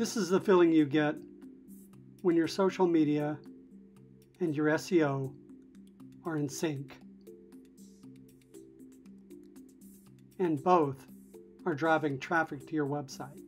This is the feeling you get when your social media and your SEO are in sync. And both are driving traffic to your website.